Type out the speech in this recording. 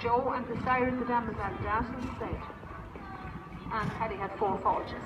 Joe and the decided the damosel of Amazon the stage. And Paddy had four forges.